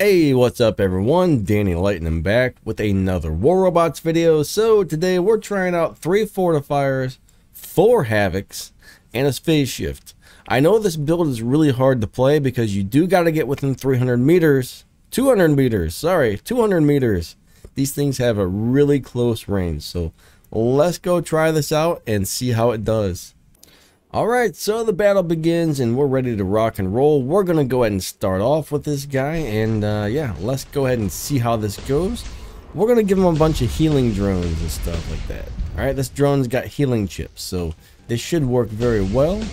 Hey, what's up everyone? Danny Lightning back with another War Robots video. So today we're trying out three fortifiers, four havocs, and a phase shift. I know this build is really hard to play because you do got to get within 300 meters, 200 meters, sorry, 200 meters. These things have a really close range. So let's go try this out and see how it does. Alright, so the battle begins and we're ready to rock and roll. We're going to go ahead and start off with this guy and uh, yeah, let's go ahead and see how this goes. We're going to give him a bunch of healing drones and stuff like that. Alright, this drone's got healing chips, so this should work very well.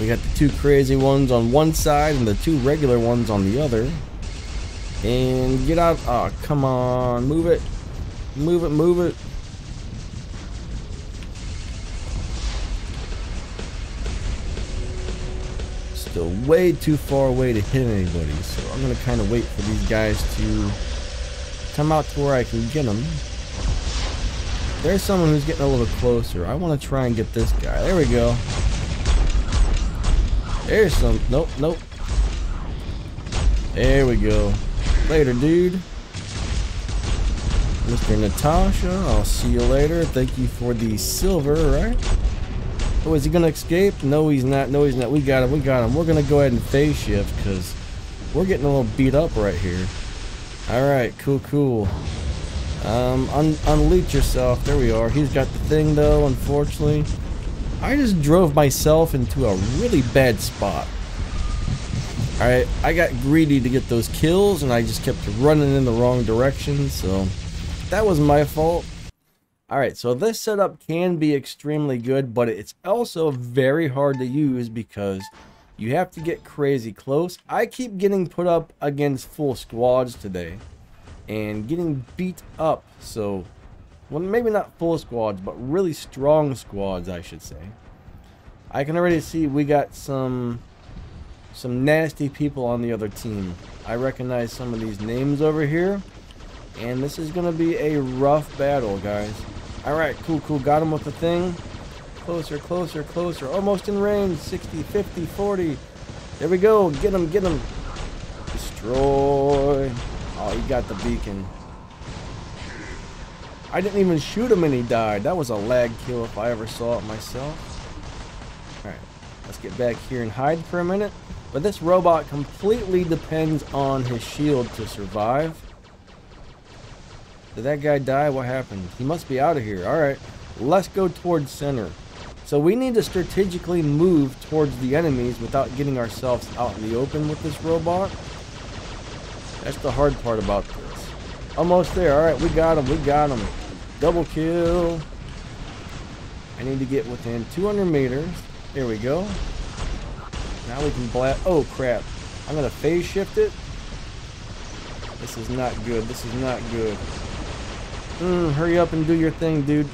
We got the two crazy ones on one side and the two regular ones on the other. And get out. Oh, come on. Move it. Move it, move it. Still way too far away to hit anybody. So I'm going to kind of wait for these guys to come out to where I can get them. There's someone who's getting a little closer. I want to try and get this guy. There we go. There's some. Nope, nope. There we go. Later, dude. Mr. Natasha, I'll see you later. Thank you for the silver, right? Oh, is he to escape? No, he's not. No, he's not. We got him. We got him. We're to go ahead and phase shift because we're getting a little beat up right here. All right. Cool, cool. Um, un unleash yourself. There we are. He's got the thing, though, unfortunately. I just drove myself into a really bad spot. Alright, I got greedy to get those kills, and I just kept running in the wrong direction, so that was my fault. Alright, so this setup can be extremely good, but it's also very hard to use because you have to get crazy close. I keep getting put up against full squads today and getting beat up, so well, maybe not full squads, but really strong squads, I should say. I can already see we got some some nasty people on the other team. I recognize some of these names over here. And this is going to be a rough battle, guys. Alright, cool, cool. Got him with the thing. Closer, closer, closer. Almost in range. 60, 50, 40. There we go. Get him, get him. Destroy. Oh, he got the beacon. I didn't even shoot him and he died. That was a lag kill if I ever saw it myself. Alright, let's get back here and hide for a minute. But this robot completely depends on his shield to survive. Did that guy die? What happened? He must be out of here. Alright, let's go towards center. So we need to strategically move towards the enemies without getting ourselves out in the open with this robot. That's the hard part about this. Almost there. Alright, we got him. We got him. Double kill. I need to get within 200 meters. Here we go. Now we can blast. Oh, crap. I'm going to phase shift it. This is not good. This is not good. Mm, hurry up and do your thing, dude.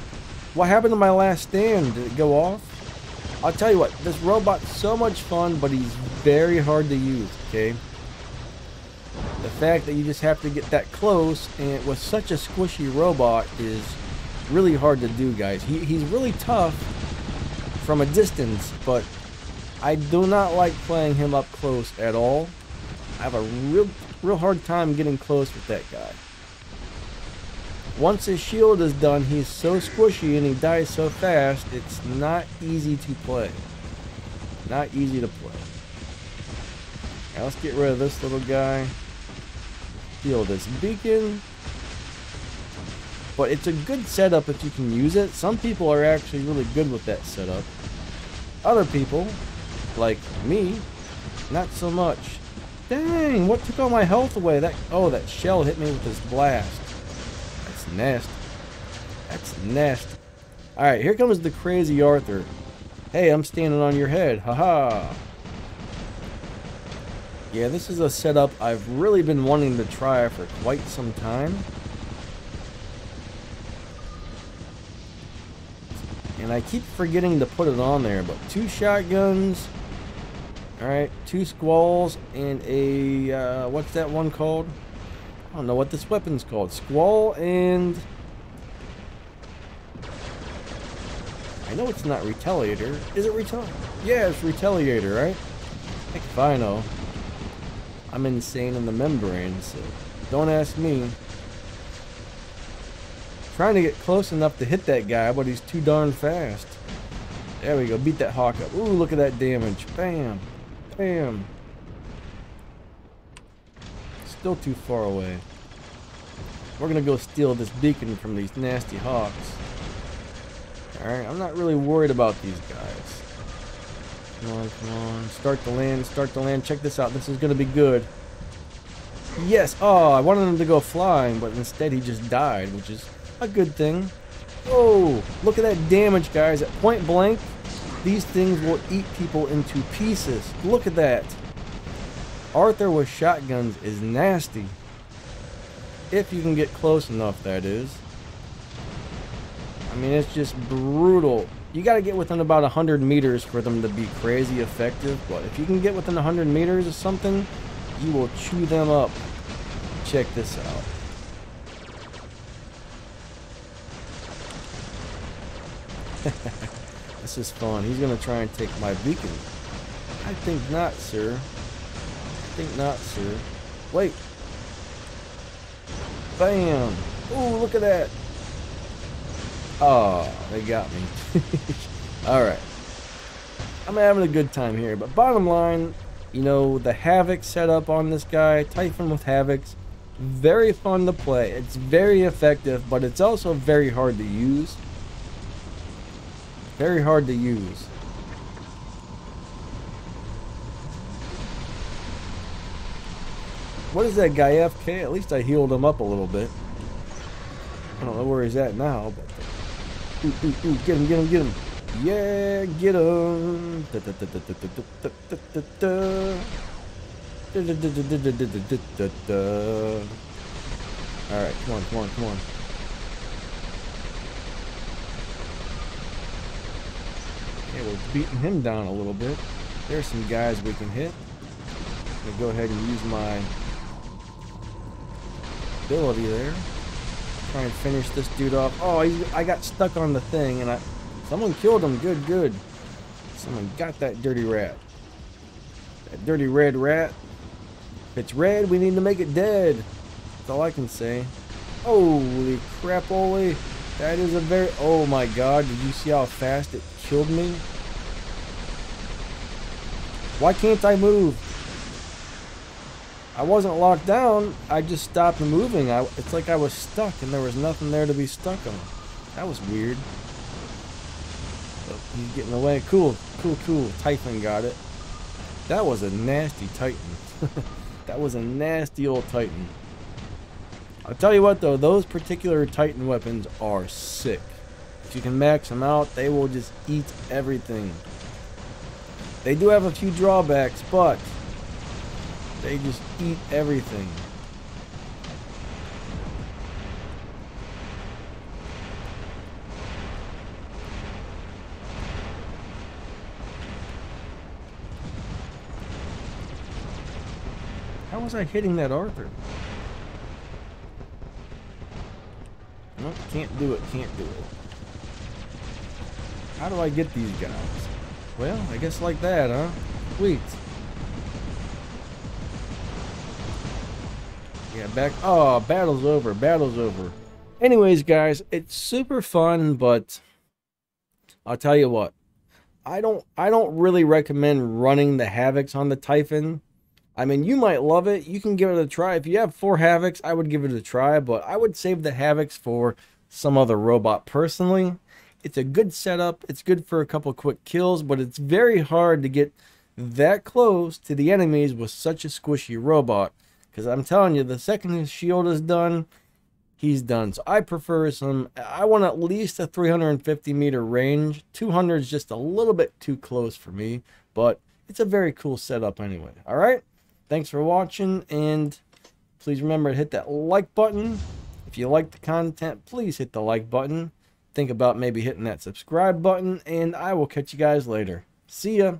What happened to my last stand? Did it go off? I'll tell you what. This robot's so much fun, but he's very hard to use, okay? The fact that you just have to get that close and with such a squishy robot is really hard to do, guys. He, he's really tough from a distance, but I do not like playing him up close at all. I have a real, real hard time getting close with that guy. Once his shield is done, he's so squishy and he dies so fast, it's not easy to play. Not easy to play. Now let's get rid of this little guy. Steal this beacon. But it's a good setup if you can use it. Some people are actually really good with that setup. Other people, like me, not so much. Dang, what took all my health away? That Oh, that shell hit me with this blast. Nasty. That's nasty. Alright, here comes the crazy Arthur. Hey, I'm standing on your head. Haha. -ha. Yeah, this is a setup I've really been wanting to try for quite some time. And I keep forgetting to put it on there, but two shotguns, alright, two squalls, and a, uh, what's that one called? I don't know what this weapon's called. Squall and... I know it's not Retaliator. Is it Retaliator? Yeah, it's Retaliator, right? Heck if I know. I'm insane in the membrane, so don't ask me. Trying to get close enough to hit that guy, but he's too darn fast. There we go. Beat that hawk up. Ooh, look at that damage. Bam. Bam. Still too far away. We're to go steal this beacon from these nasty hawks. Alright, I'm not really worried about these guys. Come on, come on. Start the land, start the land. Check this out. This is to be good. Yes. Oh, I wanted him to go flying, but instead he just died, which is a good thing. Oh, look at that damage, guys. At point blank, these things will eat people into pieces. Look at that. Arthur with shotguns is nasty. If you can get close enough, that is. I mean, it's just brutal. You got to get within about 100 meters for them to be crazy effective. But if you can get within 100 meters of something, you will chew them up. Check this out. this is fun. He's going to try and take my beacon. I think not, sir. I think not, sir. Wait. Bam. Ooh, look at that. Oh, they got me. Alright. I'm having a good time here. But bottom line, you know, the Havoc setup on this guy, Typhon with Havocs, very fun to play. It's very effective, but it's also very hard to use. Very hard to use. What is that guy FK? At least I healed him up a little bit. I don't know where he's at now, but... Ooh, ooh, ooh, get him, get him, get him. Yeah, get him. Alright, come on, come on, come on. Okay, we're beating him down a little bit. There's some guys we can hit. I'm gonna go ahead and use my ability there. Try and finish this dude off. Oh, I got stuck on the thing, and I someone killed him. Good, good. Someone got that dirty rat. That dirty red rat. If it's red, we need to make it dead. That's all I can say. Holy crap, holy. That is a very... Oh my god, did you see how fast it killed me? Why can't I move? I wasn't locked down. I just stopped moving. I, it's like I was stuck and there was nothing there to be stuck on. That was weird. Oh, he's getting away. Cool, cool, cool. Typhon got it. That was a nasty Titan. that was a nasty old Titan. I'll tell you what though, those particular Titan weapons are sick. If you can max them out, they will just eat everything. They do have a few drawbacks, but they just eat everything. How was I hitting that Arthur? Nope, can't do it, can't do it. How do I get these guys? Well, I guess like that, huh? Sweet. Back. Oh, battle's over. Battle's over. Anyways, guys, it's super fun, but I'll tell you what. I don't. I don't really recommend running the havocs on the Typhon. I mean, you might love it. You can give it a try. If you have four havocs, I would give it a try, but I would save the havocs for some other robot personally. It's a good setup. It's good for a couple quick kills, but it's very hard to get that close to the enemies with such a squishy robot. Because I'm telling you, the second his shield is done, he's done. So I prefer some, I want at least a 350 meter range. 200 is just a little bit too close for me, but it's a very cool setup anyway. All right. Thanks for watching and please remember to hit that like button. If you like the content, please hit the like button. Think about maybe hitting that subscribe button and I will catch you guys later. See ya.